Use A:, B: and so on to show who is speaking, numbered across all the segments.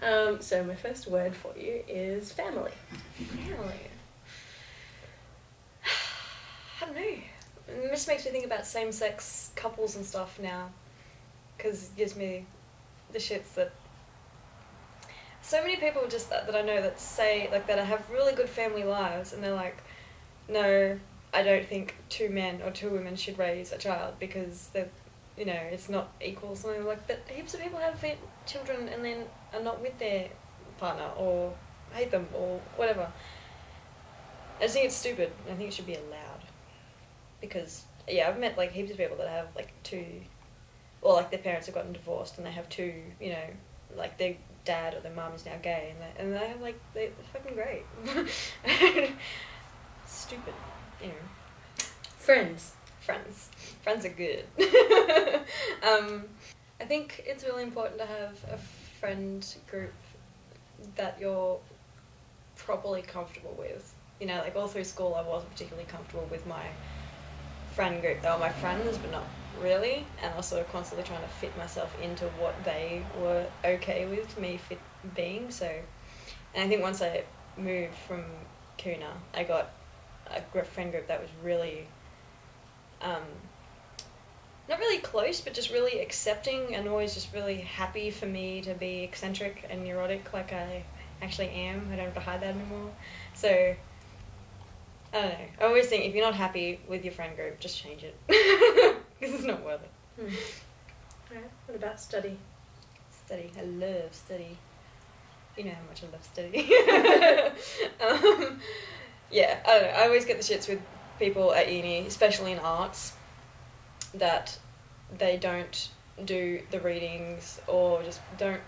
A: Um, so my first word for you is family.
B: Family. I don't know. It just makes me think about same sex couples and stuff now. Because it gives me the shits that. So many people just that, that I know that say, like, that I have really good family lives, and they're like, no, I don't think two men or two women should raise a child because they're, you know, it's not equal. Something like that. Heaps of people have children and then are not with their partner or hate them or whatever. I just think it's stupid. I think it should be allowed. Because yeah, I've met like heaps of people that have like two, or like their parents have gotten divorced and they have two, you know, like their dad or their mum is now gay and they and they have like they, they're fucking great. stupid, you know.
A: Friends.
B: Friends, friends are good. um, I think it's really important to have a friend group that you're properly comfortable with. You know, like all through school, I wasn't particularly comfortable with my friend group. They were my friends, but not really. And I was sort of constantly trying to fit myself into what they were okay with me fit being. So, and I think once I moved from Kuna, I got a friend group that was really, um, not really close, but just really accepting and always just really happy for me to be eccentric and neurotic like I actually am. I don't have to hide that anymore. So, I don't know. I always think if you're not happy with your friend group, just change it. Because it's not worth it.
A: Hmm. Alright, what about study?
B: Study. I love study. You know how much I love study. um, yeah, I don't know. I always get the shits with people at uni, especially in arts, that they don't do the readings or just don't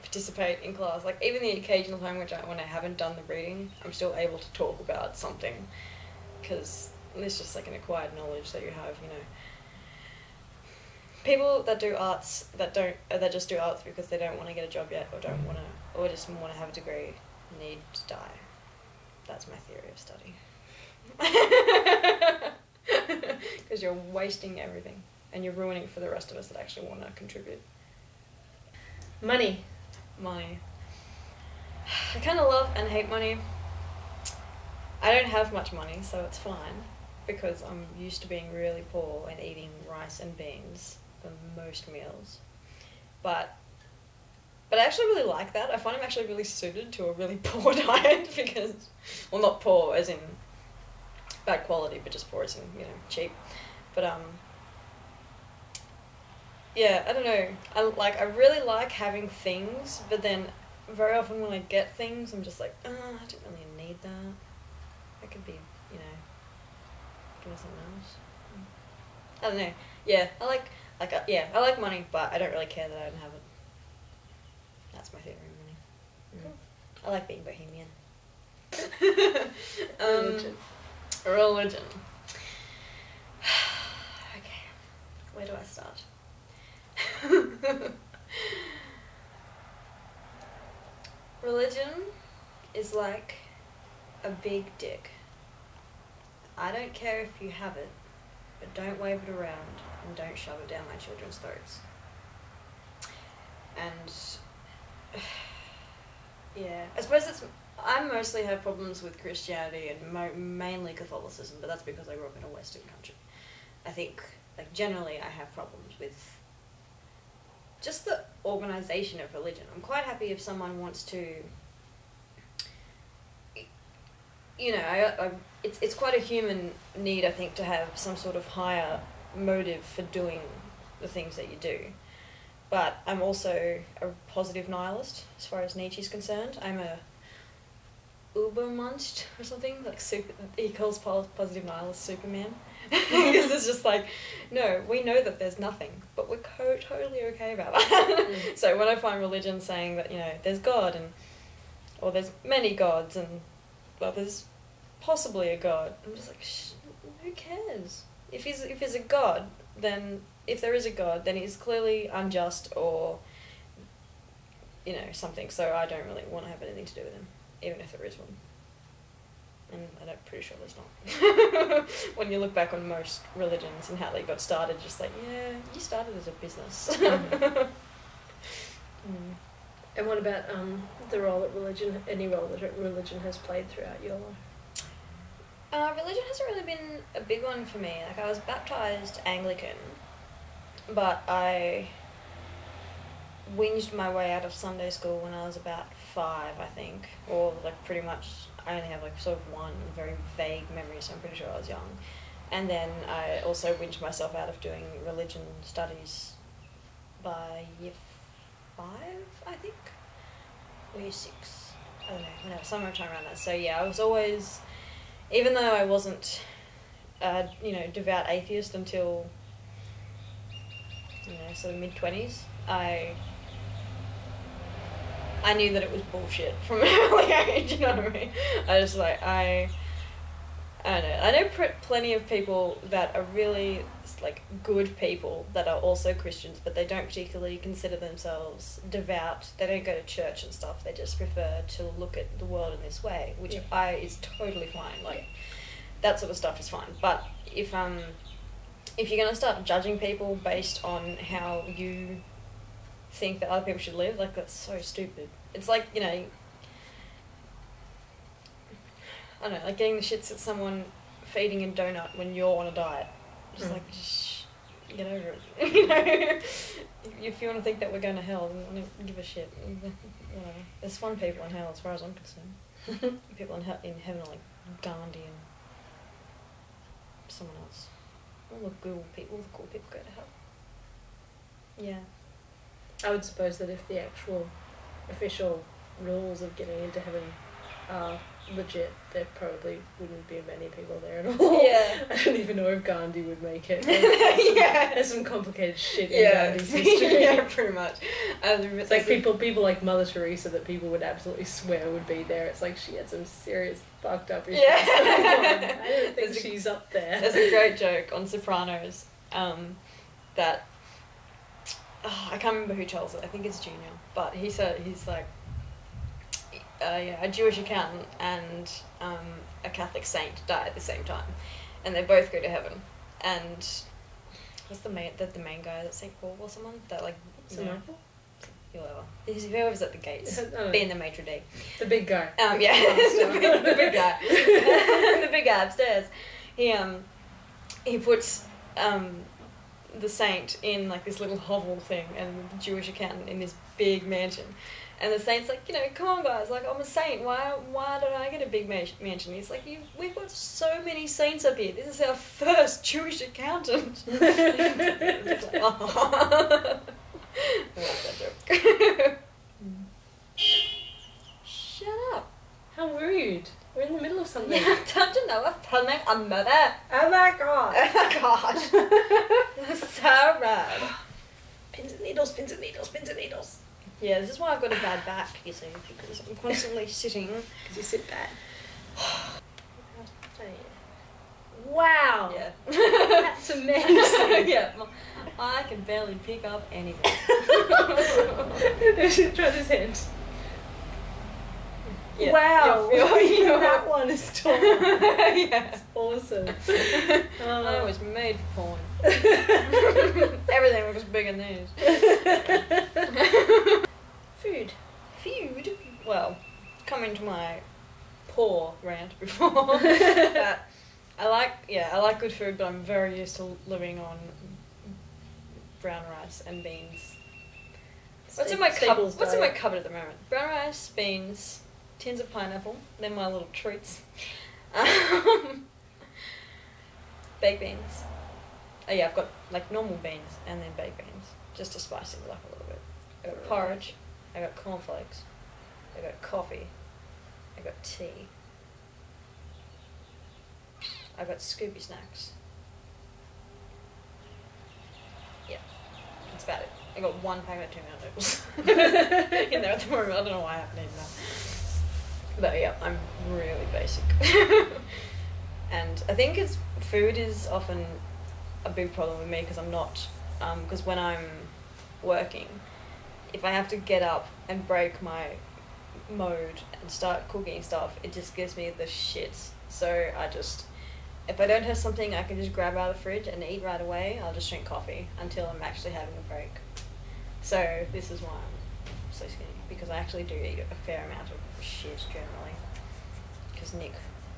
B: participate in class. Like even the occasional time which I, when I haven't done the reading, I'm still able to talk about something because it's just like an acquired knowledge that you have, you know. People that do arts that don't uh, that just do arts because they don't want to get a job yet or don't want to or just want to have a degree need to die. That's my theory of study. Because you're wasting everything and you're ruining it for the rest of us that actually want to contribute.
A: Money.
B: Money. I kind of love and hate money. I don't have much money, so it's fine because I'm used to being really poor and eating rice and beans for most meals. But but I actually really like that. I find I'm actually really suited to a really poor diet because well not poor as in bad quality, but just poor as in, you know, cheap. But um yeah, I don't know. I like I really like having things, but then very often when I get things, I'm just like, oh, I don't really need that. I could be, you know, doing something else. I don't know. Yeah, I like like uh, yeah, I like money, but I don't really care that I don't have it. That's my theory money. Mm. I like being bohemian. um,
A: Religion.
B: Okay, where do I start? Religion is like a big dick. I don't care if you have it, but don't wave it around and don't shove it down my children's throats. And yeah, I suppose it's. I mostly have problems with Christianity and mainly Catholicism, but that's because I grew up in a Western country. I think, like, generally, I have problems with just the organization of religion. I'm quite happy if someone wants to. You know, I, I, it's it's quite a human need, I think, to have some sort of higher motive for doing the things that you do. But I'm also a positive nihilist as far as Nietzsche's concerned. I'm a Ubermensch or something like super. He calls pos- positive nihilist Superman because it's just like, no, we know that there's nothing, but we're co- totally okay about that.
A: Mm.
B: so when I find religion saying that you know there's God and or there's many gods and well there's possibly a God, I'm just like, Shh, who cares? If he's if he's a God, then if there is a God, then he's clearly unjust or you know something. So I don't really want to have anything to do with him, even if there is one. And I'm pretty sure there's not. when you look back on most religions and how they got started, just like yeah, you started as a business.
A: Mhm.
B: Mm.
A: And what about um, the role that religion, any role that religion has played throughout your life?
B: Uh, religion hasn't really been a big one for me. Like I was baptized Anglican, but I whinged my way out of Sunday school when I was about five, I think, or like pretty much. I only have like sort of one very vague memory, so I'm pretty sure I was young. And then I also whinged myself out of doing religion studies by year five, I think, or year six. I don't know, whatever, somewhere around that. So yeah, I was always, even though I wasn't, uh, you know, devout atheist until, you know, sort of mid twenties, I. I knew that it was bullshit from an early age. You know what I mean? I just like I. I don't know. I know pr- plenty of people that are really like good people that are also Christians, but they don't particularly consider themselves devout. They don't go to church and stuff. They just prefer to look at the world in this way, which
A: Yeah.
B: I is totally fine. Like that sort of stuff is fine. But if um if you're gonna start judging people based on how you think that other people should live, like that's so stupid. It's like you know. I don't know, like getting the shits at someone feeding a donut when you're on a diet. Just
A: Mm.
B: like, shh, get over it. you know, if you want to think that we're going to hell, then I don't give a shit. Whatever. There's fun people in hell, as far as I'm concerned. people in, he- in heaven are like Gandhi and someone else. All the cool people, all the cool people go to hell. Yeah.
A: I would suppose that if the actual official rules of getting into heaven are legit, there probably wouldn't be many people there at all.
B: Yeah.
A: I don't even know if Gandhi would make it. There's some,
B: Yeah.
A: there's some complicated shit in
B: Yeah.
A: Gandhi's history.
B: yeah, pretty much. Um,
A: It's like people, people like Mother Teresa that people would absolutely swear would be there. It's like she had some serious fucked up issues.
B: Yeah.
A: I don't think
B: There's a-
A: she's up there.
B: There's a great joke on Sopranos um, that oh, I can't remember who tells it. I think it's Junior, but he said he's like uh, yeah, a Jewish accountant and um, a Catholic saint die at the same time, and they both go to heaven. And what's the main the, the main guy that Saint Paul or someone that like you
A: Some
B: know, whoever whoever's at the gates
A: I
B: being the maitre d.
A: the big guy.
B: Um, yeah, the, big, the big guy, the big guy upstairs. He um, he puts um, the saint in like this little hovel thing, and the Jewish accountant in this big mansion. And the saint's like, you know, come on, guys, like I'm a saint. Why, why don't I get a big mansion? He's like, you, we've got so many saints up here. This is our first Jewish accountant. Like, oh. I like that joke. Mm. Shut up.
A: How rude. We're in the middle of something.
B: Yeah, don't you know I'm filming a movie?
A: Oh my god.
B: Oh my god. So rad.
A: Pins and needles, pins and needles, pins and needles.
B: Yeah, this is why I've got a bad back, you see, because I'm constantly sitting.
A: Because you sit bad. Wow.
B: Yeah.
A: That's amazing.
B: yeah. I can barely pick up anything.
A: I should try this hand.
B: Yeah,
A: Wow. that one is tall.
B: yeah.
A: Awesome. Oh.
B: I was made for porn. Everything was big in these.
A: Food.
B: Food. Well, coming to my poor rant before. but I like, yeah, I like good food, but I'm very used to living on brown rice and beans. What's in my cup?
A: Staples
B: What's in my cupboard at the moment? Brown rice, beans, tins of pineapple. They're my little treats. Um, baked beans. Oh yeah, I've got like normal beans and then baked beans, just to spice it up a little bit. I got porridge. I got cornflakes. I got coffee. I got tea. I got Scooby snacks. Yeah, that's about it. I got one packet of two minute noodles in there at the moment. I don't know why I haven't eaten that. But yeah, I'm really basic. and I think it's food is often a big problem with me because I'm not um, because when I'm working, if I have to get up and break my mode and start cooking stuff, it just gives me the shits. So I just, if I don't have something I can just grab out of the fridge and eat right away, I'll just drink coffee until I'm actually having a break. So this is why I'm so skinny because I actually do eat a fair amount of shit generally. Because Nick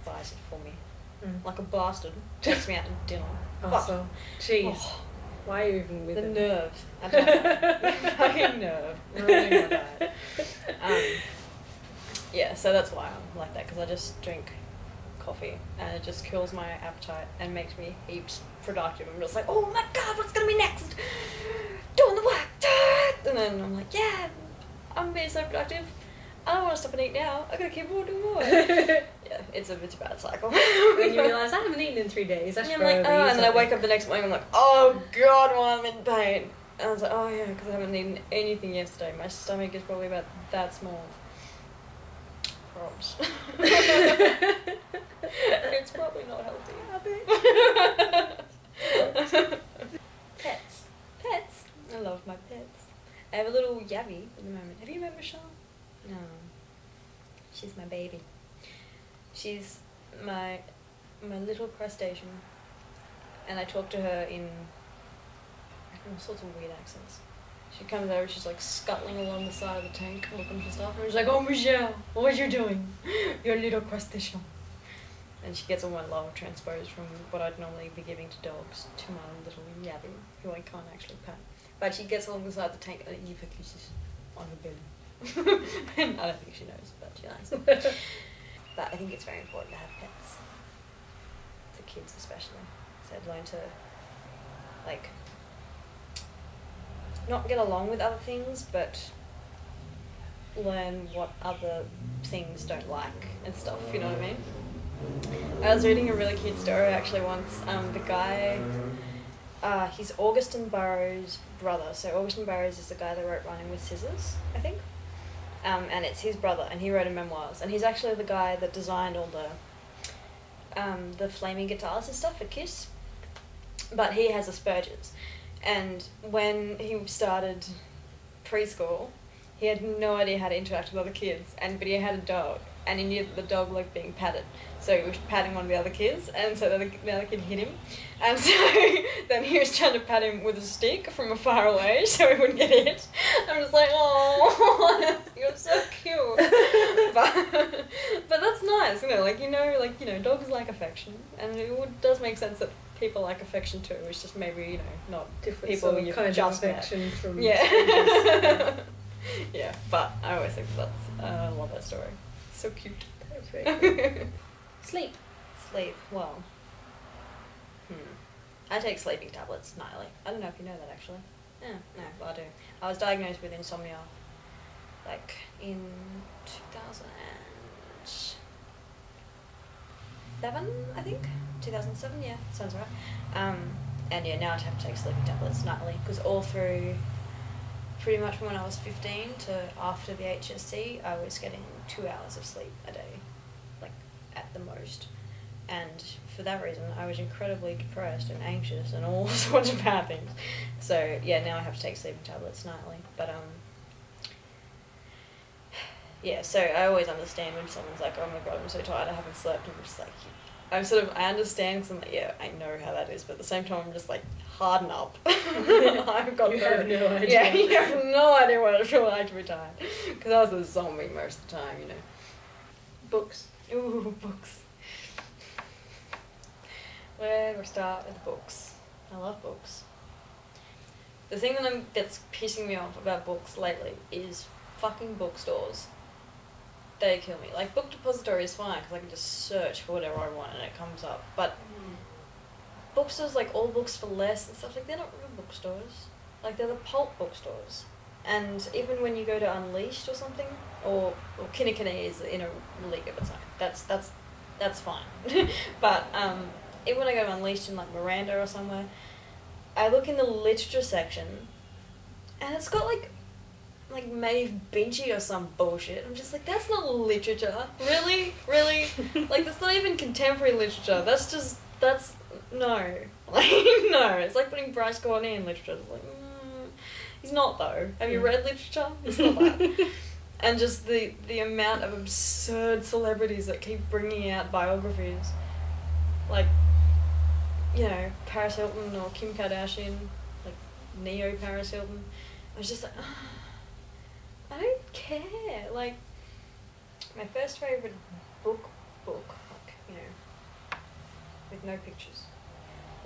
B: buys it for me
A: Mm.
B: like a bastard. Takes me out to dinner.
A: Awesome. Jeez.
B: Oh,
A: Why are you even with
B: the
A: it?
B: nerve. I don't know. Fucking nerve. Ruining my diet. Um, yeah, so that's why I'm like that because I just drink coffee and it just kills my appetite and makes me heaps productive. I'm just like, oh my god, what's gonna be next? Doing the work, and then I'm like, yeah, I'm being so productive. I don't want to stop and eat now. I've gotta keep on doing more. yeah, it's a it's a bad cycle.
A: when you realise I haven't eaten in three days, I should
B: Yeah, I'm like, oh, and then I wake up the next morning. And I'm like, oh god, why well, I'm in pain. And I was like, oh yeah, because I haven't eaten anything yesterday. My stomach is probably about that small. Probs. it's probably not healthy. pets, pets. I love my pets. I have a little yabby at the moment. Have you met Michelle? No. She's my baby. She's my my little crustacean, and I talk to her in all sorts of weird accents. She comes over, she's like scuttling along the side of the tank looking for stuff, and she's like, "Oh, Michelle, what are you doing? Your little crustacean." And she gets all my love transposed from what I'd normally be giving to dogs to my little Yabby, who I can't actually pet. But she gets along the the tank and Eva kisses on her belly. and I don't think she knows, but she likes it. But I think it's very important to have pets. For kids especially. So I've learned to like not get along with other things but learn what other things don't like and stuff, you know what I mean? I was reading a really cute story actually once. Um, the guy uh, he's Augusten Burroughs' brother. So Augusten Burroughs is the guy that wrote Running with Scissors, I think. Um, and it's his brother, and he wrote a memoirs. And he's actually the guy that designed all the um, the flaming guitars and stuff for Kiss. But he has Asperger's, and when he started preschool, he had no idea how to interact with other kids. And but he had a dog, and he knew that the dog liked being patted. So he was patting one of the other kids, and so the other, the other kid hit him. And so then he was trying to pat him with a stick from afar away so he wouldn't get hit. I'm just like, oh, you're so cute. But, but that's nice, you know, like, you know, like, you know, dogs like affection. And it would, does make sense that people like affection too. It's just maybe, you know, not
A: Different
B: people
A: sort of
B: you've
A: kind
B: just
A: of
B: met.
A: affection from
B: Yeah. yeah, but I always think that's, uh, I love that story. So cute.
A: Cool. Sleep.
B: Sleep, well. Hmm. I take sleeping tablets nightly. I don't know if you know that actually. Yeah, no, but I do. I was diagnosed with insomnia like in 2007, I think. 2007, yeah, sounds right. Um, and yeah, now I have to take sleeping tablets nightly because all through pretty much from when I was 15 to after the HSC, I was getting two hours of sleep a day, like at the most. And for that reason, I was incredibly depressed and anxious and all sorts of bad things. So yeah, now I have to take sleeping tablets nightly. But um, yeah. So I always understand when someone's like, "Oh my god, I'm so tired, I haven't slept." I'm just like, I'm sort of, I understand. Cause I'm like, yeah, I know how that is. But at the same time, I'm just like, harden up. I've got
A: You
B: no-
A: have no idea.
B: Yeah, you have no idea what it feels like to be tired. Because I was a zombie most of the time, you know.
A: Books.
B: Ooh, books. Where do we start with books? I love books. The thing that I'm, that's pissing me off about books lately is fucking bookstores. They kill me. Like, book depository is fine because I can just search for whatever I want and it comes up. But mm-hmm. Bookstores, like all books for less and stuff, like they're not real bookstores. Like they're the pulp bookstores. And even when you go to Unleashed or something, or or Kinokuniya is in a league of its own. That's that's that's fine. but um, even when I go to Unleashed in like Miranda or somewhere, I look in the literature section, and it's got like like Maeve Binchy or some bullshit. I'm just like, that's not literature. Really? Really? like, that's not even contemporary literature. That's just, that's, no. Like, no. It's like putting Bryce Courtenay in literature. It's like, mm, he's not though. Have you
A: Mm.
B: read literature? He's not that. and just the, the amount of absurd celebrities that keep bringing out biographies. Like, you know, Paris Hilton or Kim Kardashian, like Neo Paris Hilton. I was just like, I don't care. Like, my first favorite book, book, like, you know, with no pictures,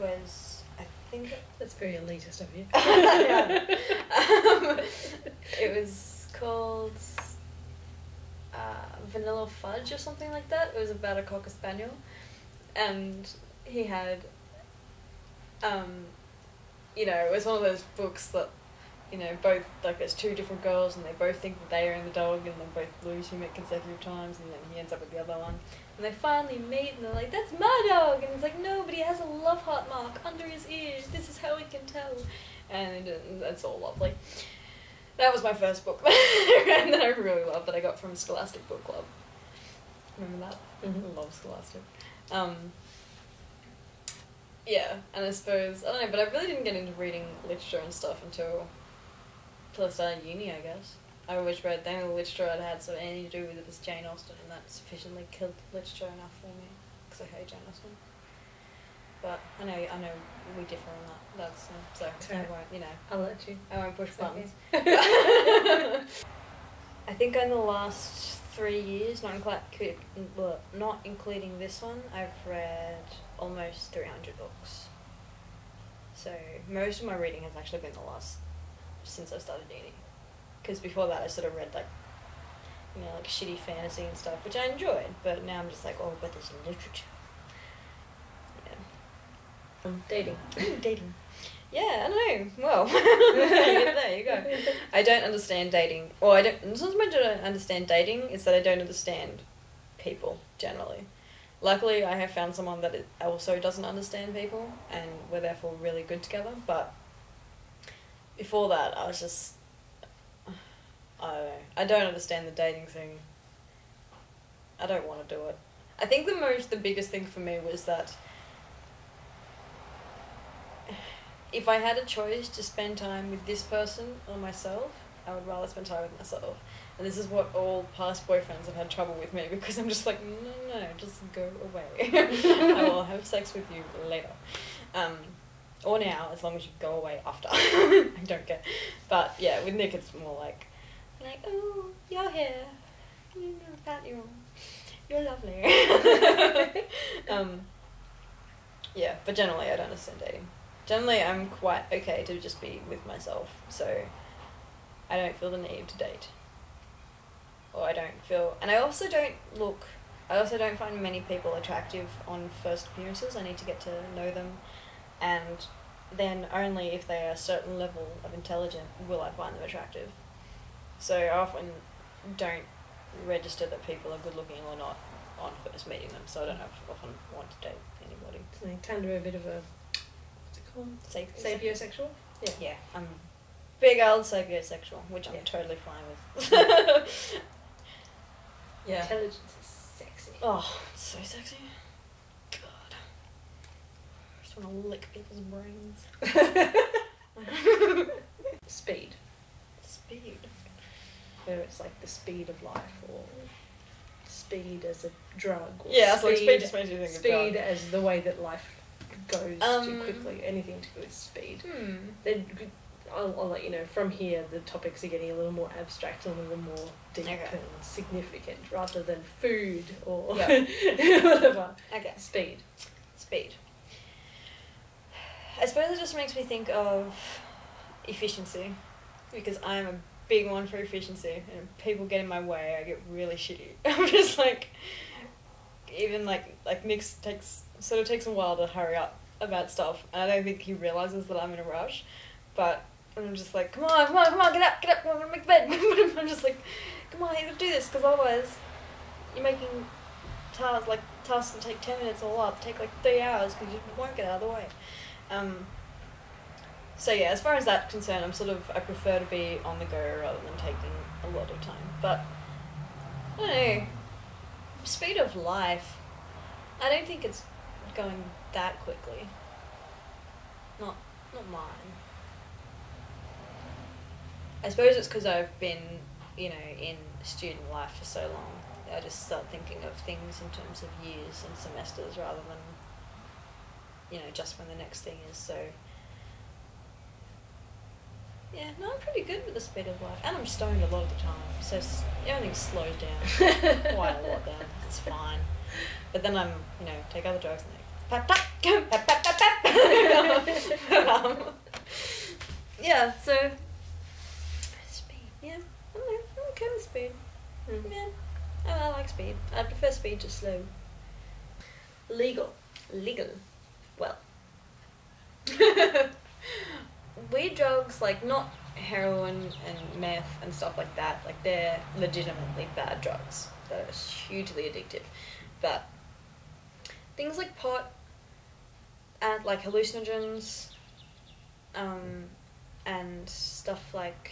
B: was, I think,
A: That's very elitist of you.
B: Um, it was called uh, Vanilla Fudge or something like that. It was about a cocker spaniel, and he had, um, you know, it was one of those books that, you know, both like there's two different girls and they both think that they own the dog and they both lose him at consecutive times and then he ends up with the other one. And they finally meet and they're like, that's my dog! And it's like, no, but he has a love heart mark under his ears. This is how we can tell. And that's all lovely. That was my first book and that I really loved that I got from Scholastic Book Club. Remember that?
A: Mhm.
B: Love Scholastic. Um, yeah, and I suppose, I don't know, but I really didn't get into reading literature and stuff until, until I started uni, I guess. I the only literature I'd had of anything to do with it was Jane Austen, and that sufficiently killed literature enough for me, because I hate Jane Austen. But I know, I know we differ on that. That's uh, so I
A: Okay.
B: won't, you know,
A: I'll let you.
B: I won't push
A: It's okay.
B: buttons. I think in the last three years, not, inclu- well, not including this one, I've read almost 300 books. So most of my reading has actually been the last, since I started uni. Because before that I sort of read like, you know, like shitty fantasy and stuff, which I enjoyed, but now I'm just like, oh, but there's literature. Yeah.
A: Um, dating.
B: dating. Yeah, I don't know. Well, there you go. I don't understand dating. Or I don't. It's not so much I don't understand dating. It's that I don't understand people generally. Luckily, I have found someone that also doesn't understand people, and we're therefore really good together. But before that, I was just. I don't know. I don't understand the dating thing. I don't want to do it. I think the most, the biggest thing for me was that if I had a choice to spend time with this person or myself, I would rather spend time with myself. And this is what all past boyfriends have had trouble with me because I'm just like, no, no, just go away. I will have sex with you later. Um, or now, as long as you go away after. I don't care. But yeah, with Nick, it's more like, like, oh, you're here. You know about you. You're lovely. um, yeah, but generally, I don't understand dating. Generally, I'm quite okay to just be with myself, so I don't feel the need to date. Or I don't feel, and I also don't look. I also don't find many people attractive on first appearances. I need to get to know them, and then only if they are a certain level of intelligent will I find them attractive. So I often don't register that people are good looking or not on first meeting them. So I don't often want to date anybody.
A: So you kind of a bit of a what's it called?
B: Safe,
A: Sapiosexual? Yeah.
B: Yeah, I'm big old sapiosexual, which I'm
A: Yeah.
B: totally fine with. yeah.
A: Intelligence is sexy.
B: Oh, it's so sexy. God. I just want to lick people's brains.
A: Speed.
B: Speed.
A: Whether it's like the speed of life or speed as a drug or
B: Yeah, so like
A: speed,
B: speed just makes you think of
A: speed as the way that life goes too
B: Um,
A: quickly. Anything to do with speed.
B: Hmm.
A: Then I'll, I'll let you know from here the topics are getting a little more abstract and a little more deep
B: Okay.
A: and significant rather than food or
B: Yeah.
A: whatever.
B: Okay.
A: Speed.
B: Speed. I suppose it just makes me think of efficiency because I'm a big one for efficiency and people get in my way I get really shitty. I'm just like even like like Nick's takes sort of takes a while to hurry up about stuff and I don't think he realizes that I'm in a rush but I'm just like come on come on come on get up get up I'm gonna make bed I'm just like come on you gotta do this because otherwise you're making tasks like tasks that take 10 minutes all up take like three hours because you won't get out of the way um, so yeah as far as that's concerned i'm sort of i prefer to be on the go rather than taking a lot of time. But i don't know speed of life i don't think it's going that quickly. Not not mine. I suppose it's because i've been you know in student life for so long. I just start thinking of things in terms of years and semesters rather than, you know, just when the next thing is. So, Yeah, no, I'm pretty good with the speed of light, and I'm stoned a lot of the time, so s- everything slows down quite a lot. Then it's fine. But then I'm, you know, take other drugs and like pap pap pap pap pap pap. um, yeah, so speed. Yeah, I'm, there. I'm okay with speed.
A: Mm.
B: Yeah, I, I like speed. I prefer speed to slow.
A: Legal.
B: Legal. Well. Weed drugs, like not heroin and meth and stuff like that, like they're legitimately bad drugs. They're hugely addictive. But things like pot and like hallucinogens, um, and stuff like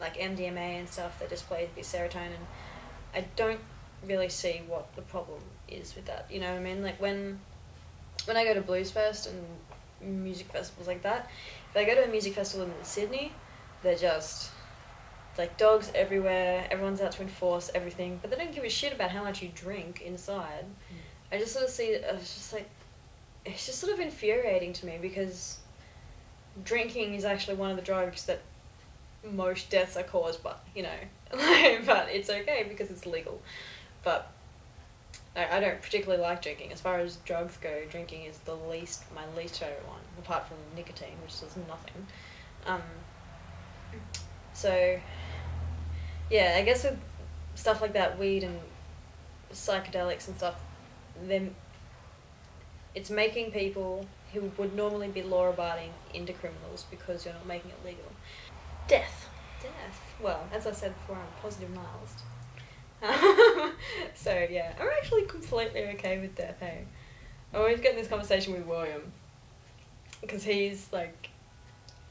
B: like MDMA and stuff that displays the serotonin, I don't really see what the problem is with that. You know what I mean? Like when when I go to Blues Fest and music festivals like that, if I go to a music festival in Sydney, they're just like dogs everywhere. Everyone's out to enforce everything, but they don't give a shit about how much you drink inside. Hmm. I just sort of see it as just like it's just sort of infuriating to me because drinking is actually one of the drugs that most deaths are caused by, you know. but it's okay because it's legal. But I, I don't particularly like drinking. As far as drugs go, drinking is the least my least favorite one, apart from nicotine, which does nothing. Um, so yeah, I guess with stuff like that, weed and psychedelics and stuff, then it's making people who would normally be law abiding into criminals because you're not making it legal.
A: Death.
B: Death. Well, as I said before, I'm a positive nihilist. so yeah, I'm actually completely okay with death. Hey, I always get in this conversation with William because he's like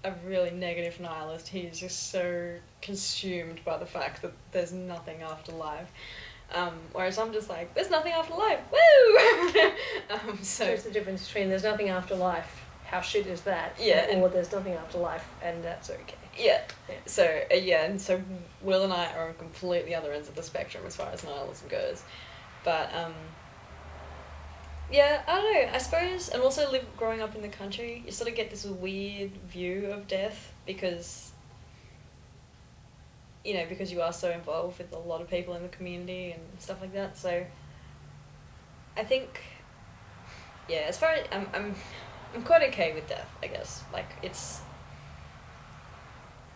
B: a really negative nihilist. He is just so consumed by the fact that there's nothing after life. Um, whereas I'm just like, there's nothing after life. Woo! um,
A: So
B: so
A: it's the difference between there's nothing after life. How shit is that?
B: Yeah.
A: Or there's nothing after life, and that's okay.
B: Yeah. So uh, yeah, and so Will and I are on completely other ends of the spectrum as far as nihilism goes, but um. Yeah, I don't know. I suppose, and also live growing up in the country, you sort of get this weird view of death because. You know, because you are so involved with a lot of people in the community and stuff like that. So. I think. Yeah, as far as I'm, I'm, I'm quite okay with death. I guess like it's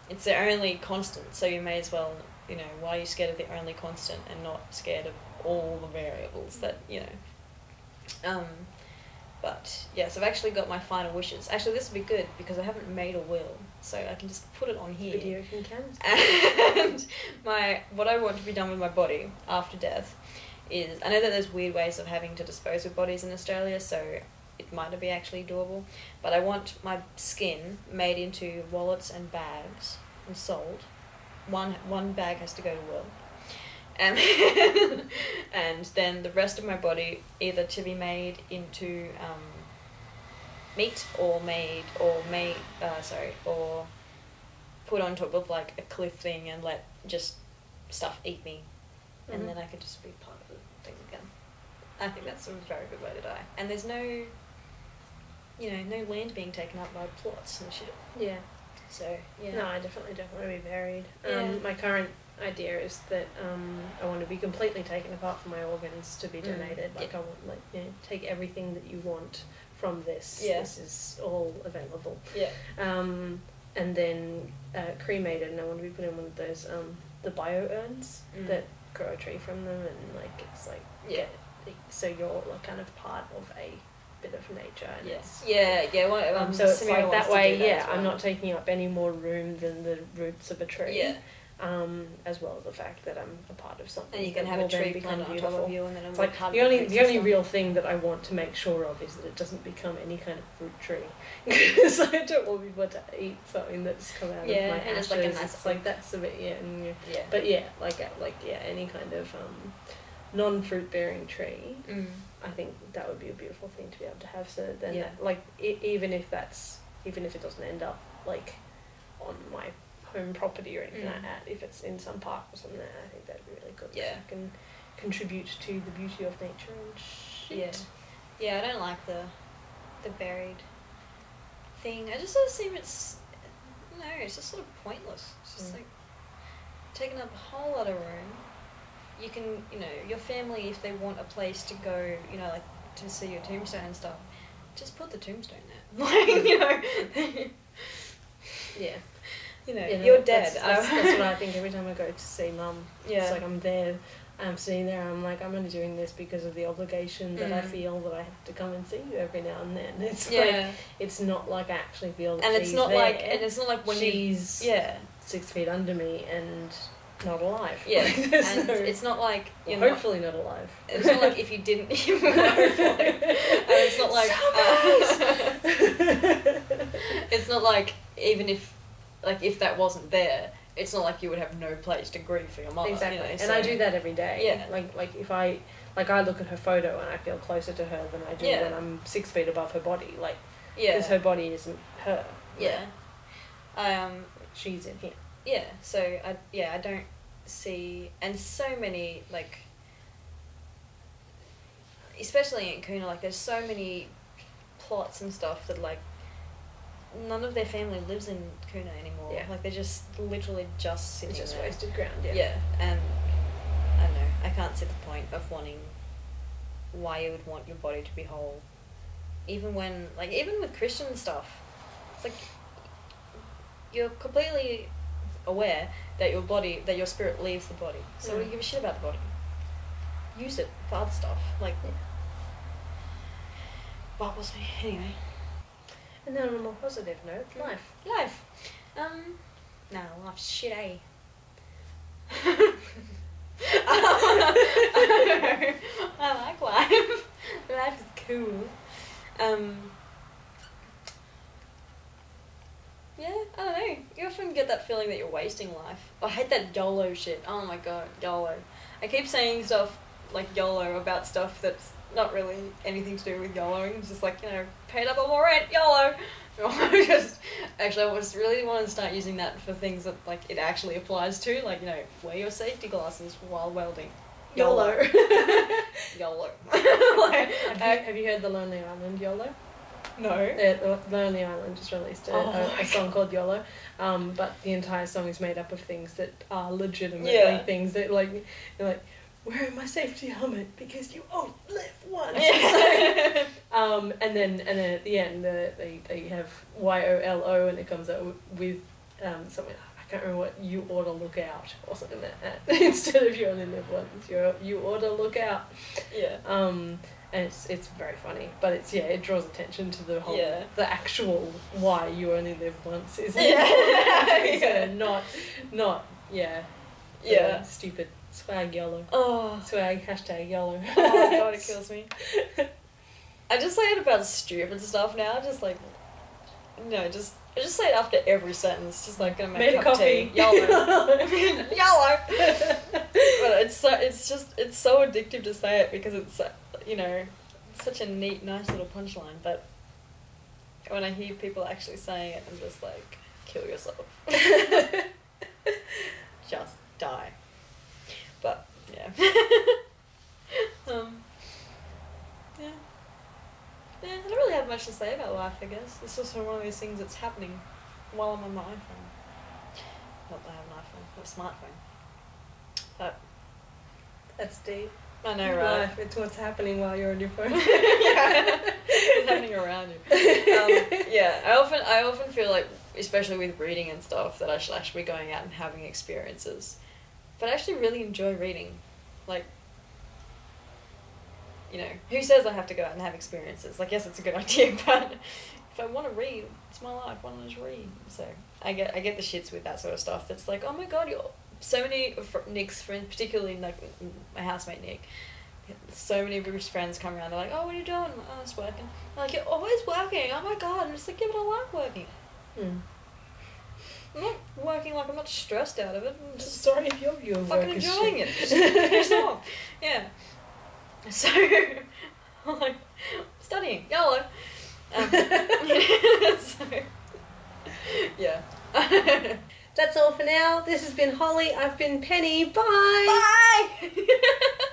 B: it's the only constant, so you may as well, you know, why are you scared of the only constant and not scared of all the variables that, you know. Um, but yes, I've actually got my final wishes. Actually, this would be good because I haven't made a will, so I can just put it on here.
A: Video can.
B: And my what I want to be done with my body after death is I know that there's weird ways of having to dispose of bodies in Australia, so it might not be actually doable. But I want my skin made into wallets and bags and sold. One one bag has to go to Will. And and then the rest of my body either to be made into um, meat or made or made uh, sorry or put on top of like a cliff thing and let just stuff eat me, and
A: Mhm.
B: then I could just be part of the thing again. I think that's a very good way to die. And there's no, you know, no land being taken up by plots and shit.
A: Yeah.
B: So yeah.
A: No, I definitely don't want to be buried.
B: Yeah.
A: Um, my current idea is that um, I want to be completely taken apart from my organs to be
B: Mm,
A: donated. Like
B: yeah.
A: I want, like you know, take everything that you want from this.
B: Yeah.
A: This is all available.
B: Yeah.
A: Um, and then uh, cremated, and I want to be put in one of those um, the bio urns
B: Mm.
A: that grow a tree from them, and like it's like
B: Yeah.
A: so you're like kind of part of a bit of nature. And
B: Yes. Yeah. Yeah. Well,
A: um,
B: um,
A: so it's like that way,
B: that
A: yeah.
B: well.
A: I'm not taking up any more room than the roots of a tree.
B: Yeah.
A: Um, as well as the fact that I'm a part of something.
B: And you can have a tree
A: become
B: planted on top
A: beautiful.
B: of you, and then it'll
A: like the only the only real thing that I want to make sure of is that it doesn't become any kind of fruit tree, because I don't want people to eat something that's come out
B: Yeah,
A: of my
B: and
A: ashes.
B: it's like a nice
A: It's like that's a bit yeah, and yeah.
B: Yeah.
A: But yeah, like uh, like yeah, any kind of um, non-fruit bearing tree.
B: Mm.
A: I think that would be a beautiful thing to be able to have. So then,
B: Yeah.
A: like, I- even if that's, even if it doesn't end up like on my home property or anything like
B: Mm.
A: that, if it's in some park or something, I think that'd be really good.
B: Yeah.
A: I can contribute to the beauty of nature and shit.
B: Yeah. Yeah, I don't like the the buried thing. I just sort of seem it's no, it's just sort of pointless. It's just
A: Mm.
B: like taking up a whole lot of room. You can, you know, your family if they want a place to go, you know, like to see your tombstone and stuff, just put the tombstone there. Like you know,
A: Yeah.
B: you know,
A: You know,
B: you're dead.
A: That's, that's, that's what I think every time I go to see mum.
B: Yeah.
A: It's like I'm there, I'm sitting there, I'm like, I'm only doing this because of the obligation that I
B: Mm.
A: feel that I have to come and see you every now and then. It's
B: yeah.
A: like, it's not like I actually feel
B: and it's not
A: there.
B: like, and it's not like when
A: she's
B: yeah,
A: six feet under me and not alive.
B: yeah,
A: Like,
B: and
A: no-
B: it's not like you're not.
A: hopefully not alive.
B: It's not like if you didn't. and it's not like. uh, it's not like even if, like if that wasn't there, it's not like you would have no place to grieve for your mother. you
A: Exactly,
B: know,
A: and
B: so-
A: I do that every day.
B: Yeah.
A: Like like if I like I look at her photo and I feel closer to her than I do
B: Yeah.
A: when I'm six feet above her body. Like
B: Yeah.
A: because her body isn't her.
B: Yeah. Um.
A: She's in here.
B: Yeah. So I yeah I don't see and so many like. Especially in Kuna, like there's so many plots and stuff that like none of their family lives in Kuna anymore.
A: Yeah.
B: Like they're just literally just sitting
A: It's just
B: there.
A: wasted ground. Yeah.
B: Yeah, and I don't know. I can't see the point of wanting why you would want your body to be whole, even when like even with Christian stuff, it's like you're completely aware that your body that your spirit leaves the body. So what do you
A: Mm.
B: give a shit about the body? Use it for other stuff. Like
A: Yeah.
B: was me anyway.
A: And then on a more positive note,
B: Mm.
A: life.
B: Life. Um, no, life's shit, eh? I like life. Life is cool. Um, yeah, I don't know. You often get that feeling that you're wasting life. I hate that YOLO shit. Oh my god, YOLO. I keep saying stuff like YOLO about stuff that's not really anything to do with YOLOing. It's just like, you know, paid up on more rent, YOLO. just actually, I was really want to start using that for things that like it actually applies to, like you know, wear your safety glasses while welding. YOLO. YOLO. like,
A: have, you, have you heard the Lonely Island YOLO?
B: No.
A: The Lonely Island just released a,
B: Oh
A: a, a song called YOLO, um, but the entire song is made up of things that are legitimately
B: Yeah.
A: things that like like wearing my safety helmet because you only live once.
B: Yeah.
A: Um, and then and then at the end, the, they they have Y O L O, and it comes out with um, something. I can't remember what you ought to look out or something like that. Instead of you only live once, you you ought to look out.
B: yeah.
A: Um, and it's it's very funny, but it's yeah, it draws attention to the whole
B: Yeah.
A: the actual why you only live once is
B: Yeah.
A: yeah. not not yeah
B: Yeah.
A: stupid swag YOLO
B: Oh.
A: swag hashtag YOLO.
B: oh my god, it kills me. I just say it about stupid stuff now, just like, no, just I just say it after every sentence, just like gonna make
A: Made
B: a cup of
A: coffee.
B: tea, YOLO, YOLO. But it's so it's just it's so addictive to say it because it's you know such a neat, nice little punchline. But when I hear people actually saying it, I'm just like, kill yourself, just die. But yeah. um, yeah. Yeah, I don't really have much to say about life, I guess. It's just one of those things that's happening while I'm on my iPhone. Not that I have an iPhone, not a smartphone. But,
A: That's deep.
B: I know, right?
A: Life. It's what's happening while you're on your phone.
B: yeah. It's happening around you. Um, yeah, I often, I often feel like, especially with reading and stuff, that I should actually be going out and having experiences. But I actually really enjoy reading. Like, you know, who says I have to go out and have experiences? Like, yes, it's a good idea, but if I want to read, it's my life. Why don't I just read? So I get, I get the shits with that sort of stuff. That's like, oh my god, you're so many of Nick's friends, particularly like my housemate Nick. So many of his friends come around. They're like, "Oh, what are you doing?" I'm like, "Oh, it's working." They're like, "You're always working." Oh my god! I'm just like, "Yeah, but I like working.
A: Hmm.
B: I'm not working like I'm not stressed out of it. I'm just
A: Sorry if your view of
B: fucking enjoying
A: shit.
B: it. Just. Yeah. So, like, studying. YOLO. Um, so, yeah.
A: That's all for now. This has been Holly. I've been Penny. Bye.
B: Bye!